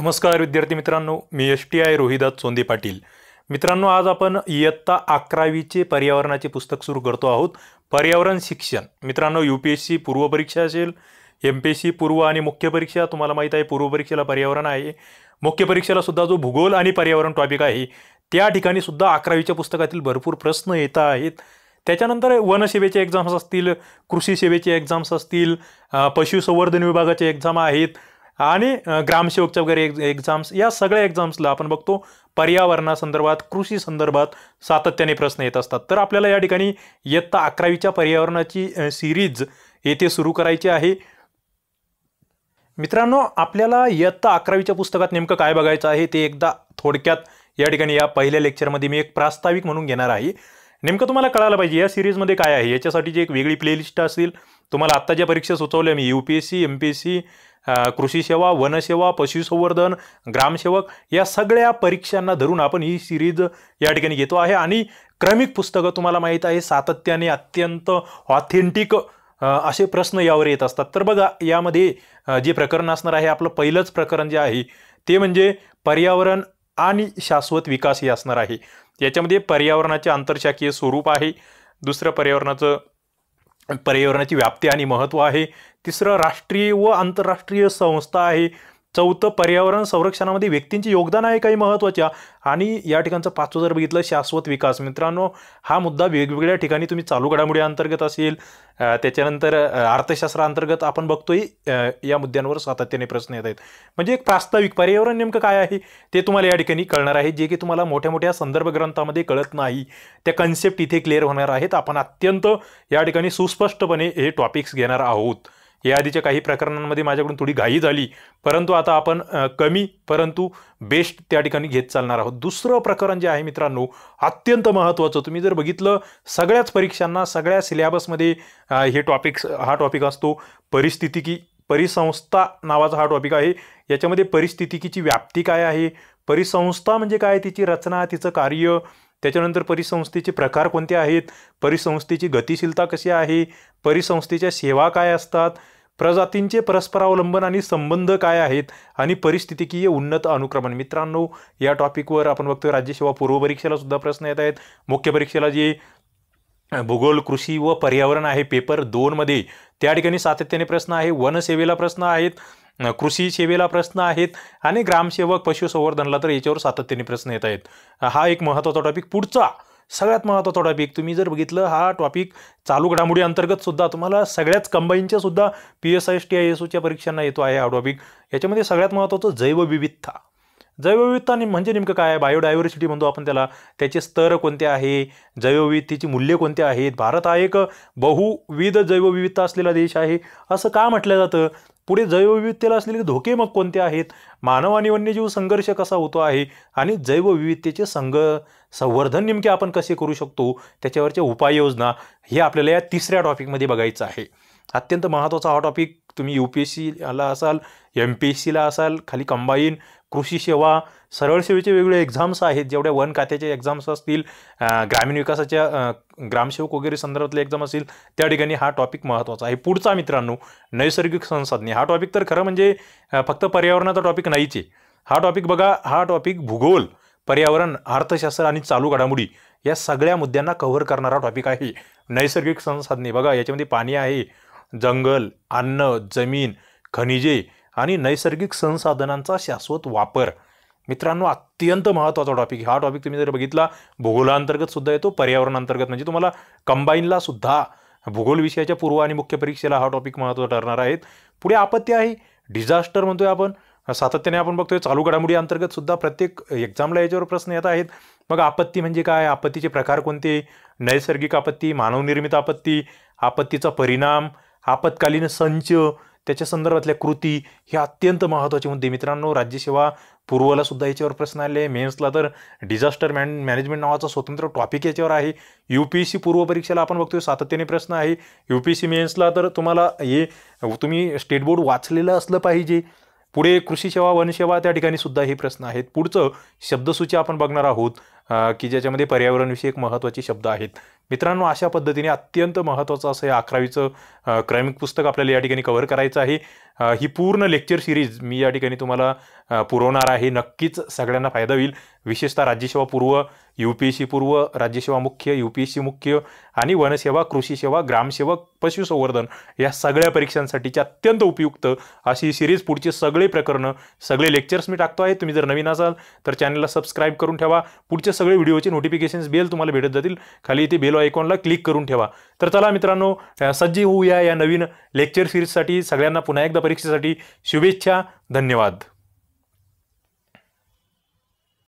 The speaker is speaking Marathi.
नमस्कार विद्यार्थी मित्रांनो. मी S T I Rohidas Chonde Patil. मित्रांनो आज आपण इयत्ता अकरावीचे पर्यावरणाचे पुस्तक सुरू करतो आहोत. पर्यावरण शिक्षण. मित्रांनो यू पी एस सी पूर्वपरीक्षा असेल एम पी एस सी पूर्व आणि मुख्य परीक्षा तुम्हाला माहीत आहे पूर्वपरीक्षेला पर्यावरण आहे. मुख्य परीक्षेला सुद्धा जो भूगोल आणि पर्यावरण टॉपिक आहे त्या ठिकाणी सुद्धा अकरावीच्या पुस्तकातील भरपूर प्रश्न येत आहेत. त्याच्यानंतर वनसेवेचे एक्झाम्स असतील कृषी सेवेचे एक्झाम्स असतील पशुसंवर्धन विभागाचे एक्झाम आहेत आणि ग्रामसेवकच्या वगैरे एक एक्झाम्स या सगळ्या एक्झाम्सला आपण बघतो पर्यावरणासंदर्भात कृषी संदर्भात सातत्याने प्रश्न येत असतात. तर आपल्याला या ठिकाणी इयत्ता अकरावीच्या पर्यावरणाची सिरीज येथे सुरू करायची आहे. मित्रांनो आपल्याला इयत्ता अकरावीच्या पुस्तकात नेमकं काय बघायचं आहे ते एकदा थोडक्यात या ठिकाणी या पहिल्या लेक्चरमध्ये मी एक प्रास्ताविक म्हणून घेणार आहे. नेमकं तुम्हाला कळायला पाहिजे या सिरीजमध्ये काय आहे? याच्यासाठी जी एक वेगळी प्लेलिस्ट असेल तुम्हाला आत्ता ज्या परीक्षा सुचवल्या मी U P S C M P S C कृषी सेवा वनसेवा पशुसंवर्धन ग्रामसेवक या सगळ्या परीक्षांना धरून आपण ही सिरीज या ठिकाणी घेतो आहे. आणि क्रमिक पुस्तकं तुम्हाला माहीत आहे सातत्याने अत्यंत ऑथेंटिक असे प्रश्न यावर येत असतात. तर बघा यामध्ये जे प्रकरण असणार आहे आपलं पहिलंच प्रकरण जे आहे ते म्हणजे पर्यावरण आणि शाश्वत विकास हे असणार आहे. याच्यामध्ये पर्यावरणाचे आंतरशाखीय स्वरूप आहे. दुसरं पर्यावरणाचं पर्यावरणाची व्याप्ती आणि महत्त्व आहे. तिसरं राष्ट्रीय व आंतरराष्ट्रीय संस्था आहे. चौथं पर्यावरण संरक्षणामध्ये व्यक्तींचे योगदान आहे काही महत्त्वाच्या. आणि या ठिकाणचं पाचवं जर बघितलं शाश्वत विकास. मित्रांनो हा मुद्दा वेगवेगळ्या ठिकाणी तुम्ही चालू घडामोडी अंतर्गत असेल त्याच्यानंतर अर्थशास्त्राअंतर्गत आपण बघतोय या मुद्द्यांवर सातत्याने प्रश्न येत आहेत. म्हणजे एक प्रास्ताविक पर्यावरण नेमकं काय आहे? ते तुम्हाला या ठिकाणी कळणार आहे जे की तुम्हाला मोठ्या मोठ्या संदर्भ ग्रंथामध्ये कळत नाही. त्या कन्सेप्ट इथे क्लिअर होणार आहेत. आपण अत्यंत या ठिकाणी सुस्पष्टपणे हे टॉपिक्स घेणार आहोत. या आधीच्या काही प्रकरणांमध्ये माझ्याकडून थोडी घाई झाली. परंतु आता आपण कमी परंतु बेस्ट त्या ठिकाणी घेत चालणार आहोत. दुसरं प्रकरण जे आहे मित्रांनो अत्यंत महत्त्वाचं. तुम्ही जर बघितलं सगळ्याच परीक्षांना सगळ्या सिलेबसमध्ये हे टॉपिक्स हा टॉपिक असतो. परिस्थितिकी परिसंस्था नावाचा हा टॉपिक आहे. याच्यामध्ये परिस्थितिकीची व्याप्ती काय आहे? परिसंस्था म्हणजे काय? तिची रचना तिचं कार्य त्याच्यानंतर परिसंस्थेचे प्रकार कोणते आहेत? परिसंस्थेची गतिशीलता कशी आहे? परिसंस्थेच्या सेवा काय असतात? प्रजातींचे परस्परावलंबन आणि संबंध काय आहेत? आणि परिस्थितिकीय उन्नत अनुक्रमण. मित्रांनो या टॉपिकवर आपण बघतोय राज्यसेवा पूर्व परीक्षेला सुद्धा प्रश्न येत आहेत. मुख्य परीक्षेला जे भूगोल कृषी व पर्यावरण आहे पेपर दोनमध्ये त्या ठिकाणी सातत्याने प्रश्न आहे वनसेवेला प्रश्न आहेत. कृषी सेवेला प्रश्न आहेत आणि ग्रामसेवक पशुसंवर्धनला तर याच्यावर सातत्याने प्रश्न येत आहेत. हा एक महत्त्वाचा टॉपिक पुढचा सगळ्यात महत्त्वाचा टॉपिक तुम्ही जर बघितलं हा टॉपिक चालू घडामोडी अंतर्गत सुद्धा तुम्हाला सगळ्याच कंबाईनच्या सुद्धा P S I S T I S ओच्या परीक्षांना येतो आहे हा टॉपिक याच्यामध्ये सगळ्यात महत्त्वाचं जैवविविधता. जैवविविधता म्हणजे नेमकं काय? आहे बायोडायव्हर्सिटी म्हणतो आपण त्याला. त्याचे स्तर कोणते आहे? जैवविविधतेची मूल्ये कोणते आहेत? भारत हा एक बहुविध जैवविविधता असलेला देश आहे. असं का म्हटलं जातं? पुढे जैवविविधतेला असलेले धोके मग कोणते आहेत? मानव आणि वन्यजीव संघर्ष कसा होतो आहे? आणि जैवविविधतेचे संघ संवर्धन नेमके आपण कसे करू शकतो? त्याच्यावरच्या उपाययोजना हे आपल्याला या तिसऱ्या टॉपिकमध्ये बघायचं आहे. अत्यंत महत्त्वाचा हा टॉपिक तुम्ही यू पी एस सीला असाल एम पी एस सीला असाल खाली कंबाईन कृषी सेवा सरळ सेवेचे वेगवेगळे एक्झाम्स आहेत जेवढ्या वन खात्याचे एक्झाम्स असतील ग्रामीण विकासाच्या ग्रामसेवक वगैरे संदर्भातले एक्झाम असतील त्या ठिकाणी हा टॉपिक महत्त्वाचा आहे. पुढचा मित्रांनो नैसर्गिक संसाधने. हा टॉपिक तर खरं म्हणजे फक्त पर्यावरणाचा टॉपिक नाहीच आहे. हा टॉपिक बघा हा टॉपिक भूगोल पर्यावरण अर्थशास्त्र आणि चालू घडामोडी या सगळ्या मुद्द्यांना कव्हर करणारा टॉपिक आहे. नैसर्गिक संसाधने. बघा याच्यामध्ये पाणी आहे जंगल अन्न जमीन खनिजे आणि नैसर्गिक संसाधनांचा शाश्वत वापर. मित्रांनो अत्यंत महत्त्वाचा टॉपिक हा टॉपिक तुम्ही जर बघितला भूगोलांतर्गत सुद्धा येतो पर्यावरणांतर्गत. म्हणजे तुम्हाला कंबाईनला सुद्धा भूगोल विषयाच्या पूर्व आणि मुख्य परीक्षेला हा टॉपिक महत्त्वाचा ठरणार आहेत. पुढे आपत्ती आहे. डिझास्टर म्हणतोय आपण. सातत्याने आपण बघतोय चालू घडामोडी अंतर्गत सुद्धा प्रत्येक एक्झामला याच्यावर प्रश्न येत आहेत. मग आपत्ती म्हणजे काय? आपत्तीचे प्रकार कोणते? नैसर्गिक आपत्ती मानवनिर्मित आपत्ती आपत्तीचा परिणाम आपत्कालीन संच त्याच्या संदर्भातल्या कृती हे अत्यंत महत्त्वाचे मुद्दे. मित्रांनो राज्यसेवा पूर्वला सुद्धा याच्यावर प्रश्न आले. मेन्सला तर डिझास्टर मॅन मॅनेजमेंट नावाचा स्वतंत्र टॉपिक याच्यावर आहे. यू पी एस सी पूर्व परीक्षेला आपण बघतोय सातत्याने प्रश्न आहे. यू पी एस सी मेन्सला तर तुम्हाला हे तुम्ही स्टेट बोर्ड वाचलेलं असलं पाहिजे. पुढे कृषी सेवा वनसेवा त्या ठिकाणी सुद्धा हे प्रश्न आहेत. पुढचं शब्दसूची आपण बघणार आहोत की ज्याच्यामध्ये पर्यावरणविषयक महत्त्वाचे शब्द आहेत. मित्रांनो अशा पद्धतीने अत्यंत महत्त्वाचं असं हे अकरावीचं अ, क्रमिक पुस्तक आपल्याला या ठिकाणी कव्हर करायचं आहे. ही पूर्ण लेक्चर सिरीज मी या ठिकाणी तुम्हाला पुरवणार आहे. नक्कीच सगळ्यांना फायदा होईल. विशेषतः राज्यसेवा पूर्व यू पी एस सी पूर्व राज्यसेवा मुख्य यू पी एस सी मुख्य आणि वनसेवा कृषी सेवा ग्रामसेवक पशुसंवर्धन या सगळ्या परीक्षांसाठीची अत्यंत उपयुक्त अशी ही सिरीज पुढचे सगळे प्रकरणं सगळे लेक्चर्स मी टाकतो आहे. तुम्ही जर नवीन असाल तर चॅनलला सबस्क्राईब करून ठेवा. पुढचे सगळे व्हिडिओचे नोटिफिकेशन्स बेल तुम्हाला भेटत जातील. खाली इथे बेल आयकॉनला क्लिक करून ठेवा. तर चला मित्रांनो सज्ज होऊया या नवीन लेक्चर सिरीजसाठी सगळ्यांना पुन्हा एकदा परीक्षेसाठी शुभेच्छा. धन्यवाद.